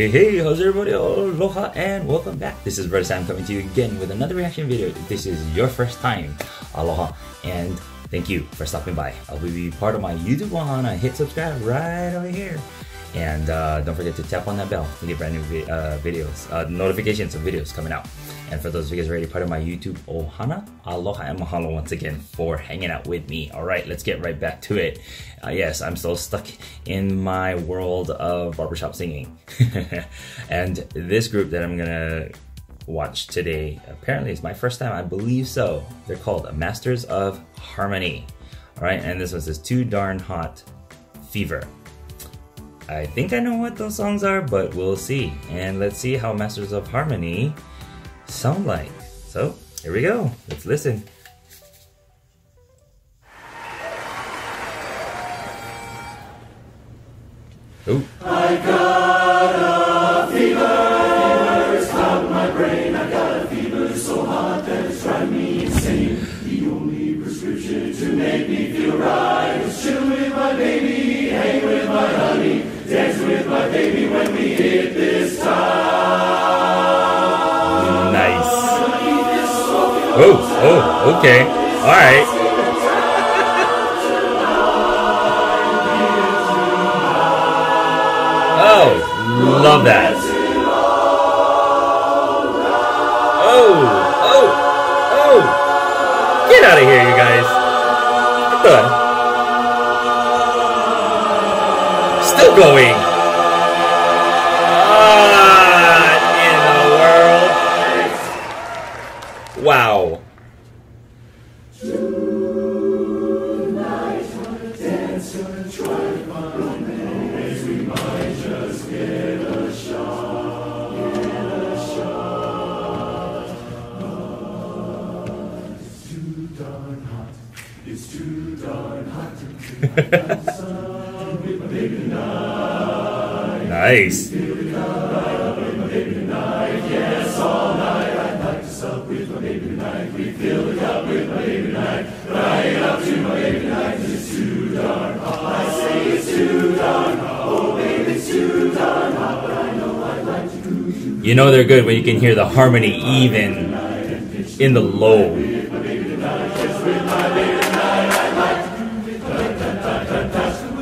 Hey, hey, how's everybody? Aloha and welcome back. This is Bruddah Sam coming to you again with another reaction video. If this is your first time, aloha and thank you for stopping by. I'll be part of my YouTube Ohana. Hit subscribe right over here. And uh, don't forget to tap on that bell to get brand new vi- uh, videos, uh, notifications of videos coming out. And for those of you guys already part of my YouTube Ohana, aloha and mahalo once again for hanging out with me. All right, let's get right back to it. Uh, yes, I'm still stuck in my world of barbershop singing. and this group that I'm gonna watch today apparently it's my first time, I believe so. They're called Masters of Harmony. All right, and this was this too darn hot fever. I think I know what those songs are, but we'll see. And let's see how Masters of Harmony sound like. So, here we go. Let's listen. Oh, okay. All right. Oh, love that. Oh, oh, oh. Get out of here, you guys. Still going. nice. You know they're good when you can hear the harmony even in the low.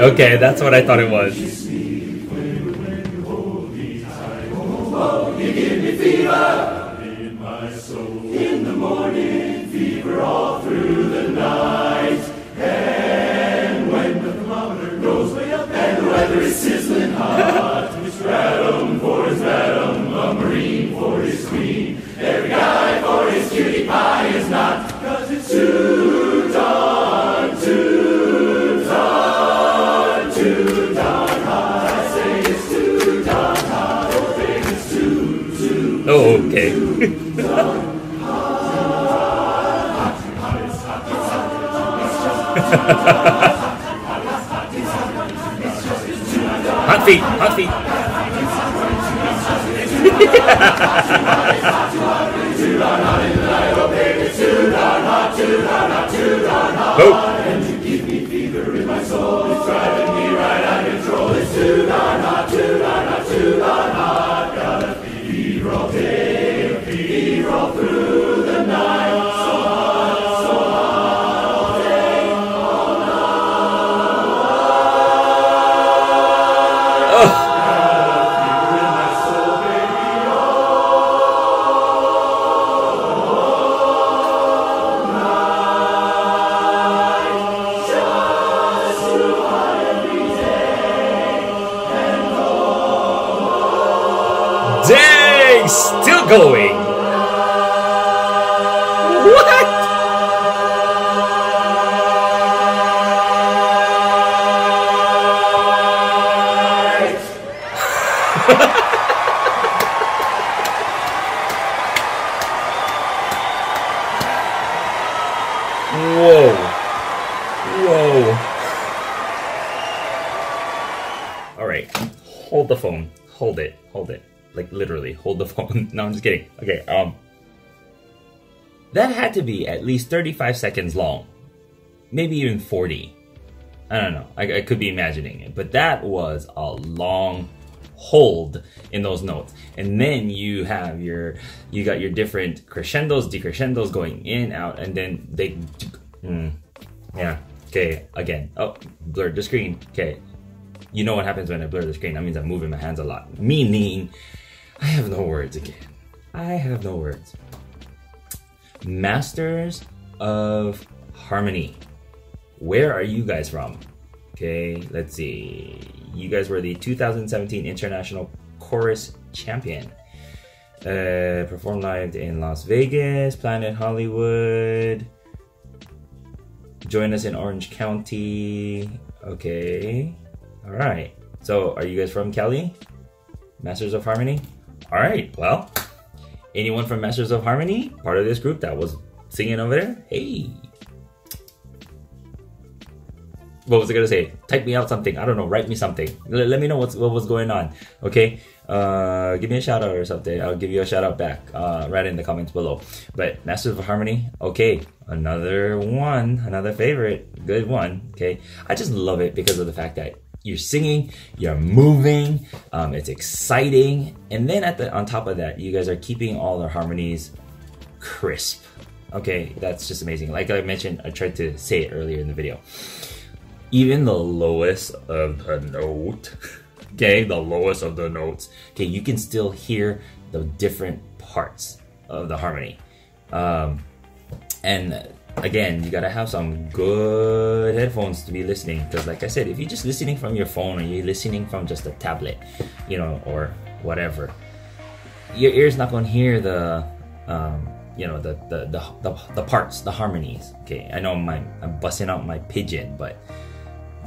Okay, that's what I thought it was. Okay. hot feet, hot feet. going. What? Whoa. Whoa. All right. Hold the phone. Hold it. Hold it. Like literally, hold the phone. no, I'm just kidding. Okay. Um. That had to be at least 35 seconds long. Maybe even 40. I don't know. I, I could be imagining it, but that was a long hold in those notes and then you have your you got your different crescendos decrescendos going in out and then they mm, yeah okay again oh blurred the screen okay you know what happens when i blur the screen that means i'm moving my hands a lot meaning i have no words again i have no words masters of harmony where are you guys from okay let's see you guys were the 2017 International Chorus Champion. Uh, performed live in Las Vegas, Planet Hollywood. Join us in Orange County. Okay. All right. So, are you guys from Cali? Masters of Harmony? All right. Well, anyone from Masters of Harmony, part of this group that was singing over there? Hey, what was I gonna say? Type me out something. I don't know. Write me something. Let, let me know what's what was going on. Okay. Uh, give me a shout out or something. I'll give you a shout out back. Uh, right in the comments below. But Masters of Harmony. Okay, another one, another favorite, good one. Okay, I just love it because of the fact that you're singing, you're moving, um, it's exciting, and then at the on top of that, you guys are keeping all the harmonies crisp. Okay, that's just amazing. Like I mentioned, I tried to say it earlier in the video even the lowest of the note, okay, the lowest of the notes, okay, you can still hear the different parts of the harmony. Um, and again, you gotta have some good headphones to be listening because, like I said, if you're just listening from your phone or you're listening from just a tablet, you know, or whatever, your ear's not gonna hear the. Um, you know the, the the, the the parts the harmonies okay i know my i'm busting out my pidgin, but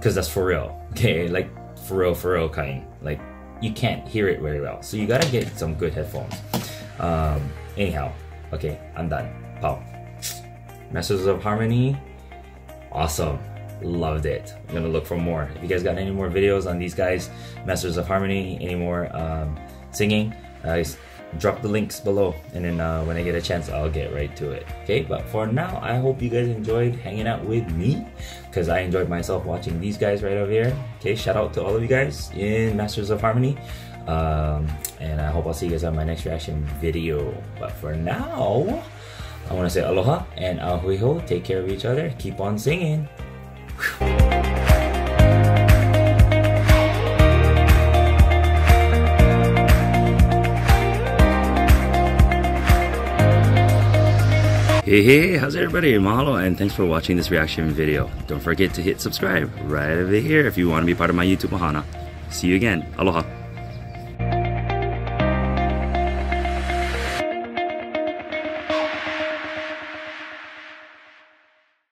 because that's for real. Okay, like for real, for real kind. Like you can't hear it very well, so you gotta get some good headphones. Um, anyhow, okay, I'm done. Pow. Masters of Harmony, awesome. Loved it. I'm gonna look for more. If you guys got any more videos on these guys, Masters of Harmony, any more um, singing, uh, drop the links below and then uh, when I get a chance I'll get right to it okay but for now I hope you guys enjoyed hanging out with me because I enjoyed myself watching these guys right over here okay shout out to all of you guys in Masters of Harmony um, and I hope I'll see you guys on my next reaction video but for now I want to say aloha and uh, a hui hou take care of each other keep on singing. Hey, hey, how's everybody? Mahalo, and thanks for watching this reaction video. Don't forget to hit subscribe right over here if you want to be part of my YouTube Ohana. See you again. Aloha.